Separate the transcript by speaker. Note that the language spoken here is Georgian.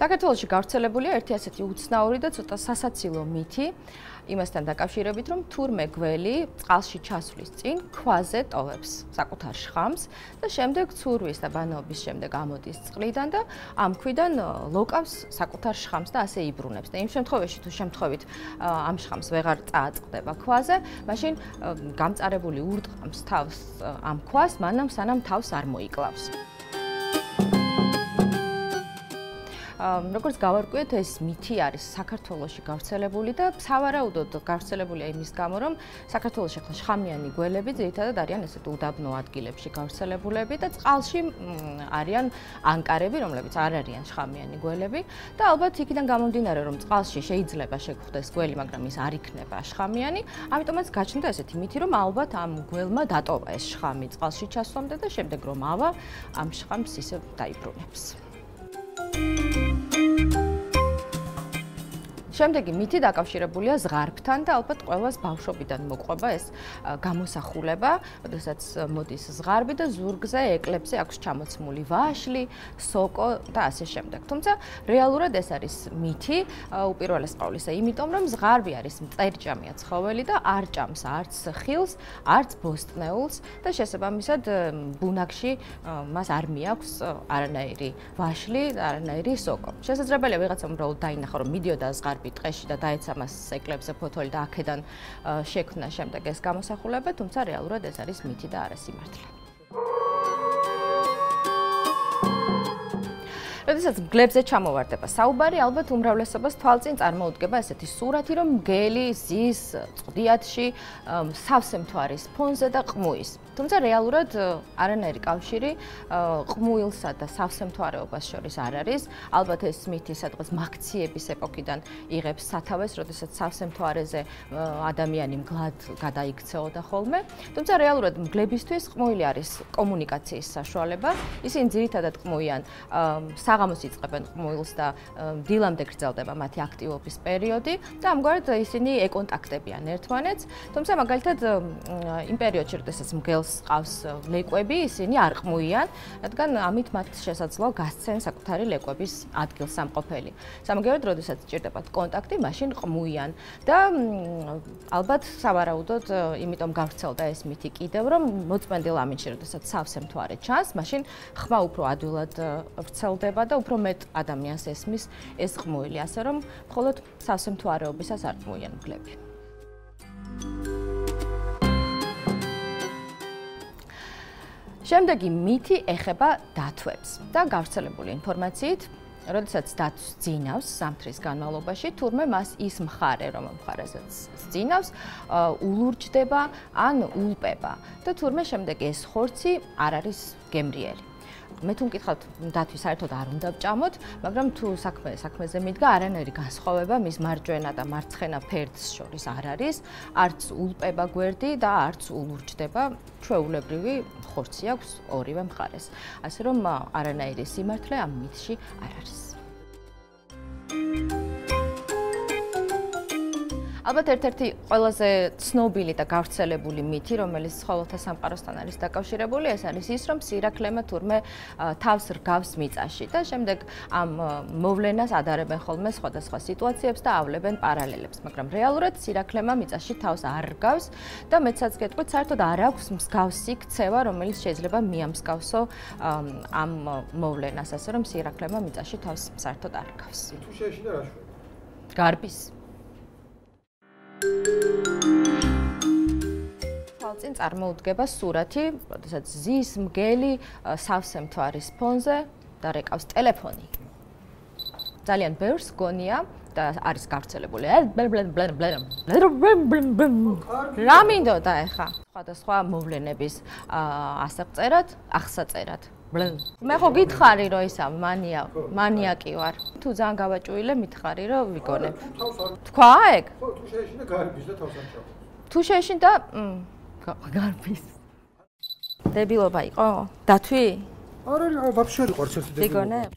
Speaker 1: საქართველოში გავრცელებულია ერთი ასეთი უცნაური და ცოტა სასაცილო მითი იმასთან დაკავშირებით, რომ თურმე გველი წყალში ჩასვლის წინ ქვაზე ტოვებს საკუთარ შხამს და შემდეგ ცურვის და ბანაობის შემდეგ ამოდის წყლიდან და ამ ქვიდან ლოკავს საკუთარ შხამს და ასე იბრუნებს. და იმ შემთხვევაში თუ შემთხვევით ამ შხამს ვეღარ წააწყდება ქვაზე, მაშინ გამწარებული ურტყამს თავს ამ ქვას, მანამ სანამ თავს არ მოიკლავს. როგორც გავარკვიეთ, ეს მითი არის საქართველოსში გავრცელებული და სავარაუდოდ გავრცელებულია იმის გამო, რომ საქართველოს ახლა შხამიანი გველები ძირითადად არიან ესეთ უდაბნო ადგილებში გავრცელებულები და წყალში არიან ანკარები, რომლებიც არ არიან შხამიანი გველები და ალბათ იქიდან გამომდინარე, რომ წყალში შეიძლება შეგხვდეს გველი, მაგრამ ის არ იქნება შხამიანი, ამიტომაც გაჩნდა ესეთი მითი, რომ ალბათ ამ გველმა დატოვა ეს შხამი წყალში ჩასვლამდე და შემდეგ რომ ავა, ამ შხამს ისე დაიბრუნებს. შემდეგი მითი დაკავშირებულია ზღარბთან და ალბათ ყველას ბავშვობიდან მოყვება ეს გამოსახულება, როდესაც მოდის ზღარბი და ზურგზე, ეკლებზე აქვს ჩამოცმული ვაშლი, სოკო და ასე შემდეგ. თუმცა რეალურად ეს არის მითი, უპირველეს ყოვლისა, იმიტომ რომ ზღარბი არის მწერჭამია ცხოველი და არ ჭამს არც ხილს, არც ბოსტნეულს და შესაბამისად ბუნაგში მას არ მიაქვს არანაირი ვაშლი, არანაირი სოკო. შესაძლებელია ვიღაცამ უბრალოდ დაინახა რომ მიდიოდა ზღარბი ტყეში და დაეცა მას ეკლებზე ფოთოლი და აქედან შექმნა შემდეგ ეს გამოსახულება, თუმცა რეალურად ეს არის მითი და არა სიმართლე. როდესაც მგლებზე ჩამოვარდება საუბარი, ალბათ უმრავლესობას თვალწინ წარმოუდგება ესეთი სურათი, რომ მგელი ზის წვდიათში სავსე მთვარის ფონზე და ყმუის. თუმცა რეალურად არანაირი კავშირი ყმუილსა და სავსე მთვარეობას შორის არ არის. ალბათ ეს მითი სადღაც მაქციების ეპოქიდან იღებს სათავეს, როდესაც სავსე მთვარეზე ადამიანი მგლად გადაიქცეოდა ხოლმე. თუმცა რეალურად მგლებისთვის ყმუილი არის კომუნიკაციის საშუალება. ისინი ძირითადად ყმუიან საღამოს იწყებენ ყმუილს და დილამდე გრძელდება მათი აქტივობის პერიოდი და ამგვარად ისინი ეკონტაქტებიან ერთმანეთს. თუმცა მაგალითად იმ პერიოდში, როდესაც მგელს ყავს ლეკვები, ისინი არ ყმუიან, რადგან ამით მათ შესაძლოა გასცენ საკუთარი ლეკვების ადგილსამყოფელი. სამაგერად, როდესაც ჭირდებათ კონტაქტი, მაშინ ყმუიან და ალბათ სავარაუდოდ იმიტომ გავრცელდა ეს მითი კიდევ, რომ მოწმენდილ ამინში, როდესაც სავსე მთვარე ჩანს, მაშინ ხმა უფრო ადვილად ვრცელდება და უფრო მეტ ადამიანს ესმის ეს ყმუილი, ასე რომ მხოლოდ სასემთვარეობისას არ ყმუიან მგლები. შემდეგი მითი ეხება დათვებს და გავრცელებული ინფორმაციით როდესაც დათვს ძინავს სამთრის განმავლობაში, თურმე მას ის მხარე, რომ მხარესაც ძინავს, ულურჯდება ან ულპება და თურმე შემდეგ ეს ხორცი არ არის გემრიელი. მე თუ მკითხავთ დათვი საერთოდ არ უნდა ვჭამოთ, მაგრამ თუ საქმე საქმეზე მიდგა, არანაირი განსხვავება მის მარჯვენა და მარცხენა ფერდს შორის არ არის, არც ულპება გვერდი და არც ულურჯდება, ჩვეულებრივი ხორცი აქვს ორივე მხარეს. ასე რომ არანაირი სიმართლე ამ მითში არ არის. ალბათ ერთ-ერთი ყველაზე ცნობილი და გავრცელებული მითი, რომელიც ცხოველთა სამყაროსთან არის დაკავშირებული, ეს არის ის, რომ სირაქლემა თურმე თავს რგავს მიწაში და შემდეგ ამ მოვლენას ადარებენ ხოლმე სხვადასხვა სიტუაციებს და ავლებენ პარალელებს, მაგრამ რეალურად სირაქლემა მიწაში თავს არ რგავს და მეცაც გეტყვით, საერთოდ არ აქვს მსგავსი ქცევა, რომელიც შეიძლება მიამსგავსო ამ მოვლენას, ასე რომ სირაქლემა მიწაში თავს საერთოდ არ რგავს. თუ შეიძლება რა შვება? გარბის თვალწინ წარმოუდგება სურათი, როდესაც ზის მგელი სავსე მთვარის ფონზე და რეკავს ტელეფონი. ძალიან ბევრს გონია არის გავრცელებული. რა მინდოდა ახლა? სხვადასხვა მოვლენების ასაღწერად, ახსაწერად. მე ხო გითხარი რომ ისა მანია მანიაკი ვარ. თუ ძალიან გავაჭუილე მითხარი რომ ვიგონებ თქვა ეგ? ხო თუ შეეშინდა გარბის და თავს არ ჩავა. თუ შეეშინდა გარბის. დებილობა იყო. დათვი? არა ვაფშე არ იყო არც ერთი დებილობა. ვიგონებ